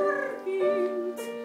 Vorbild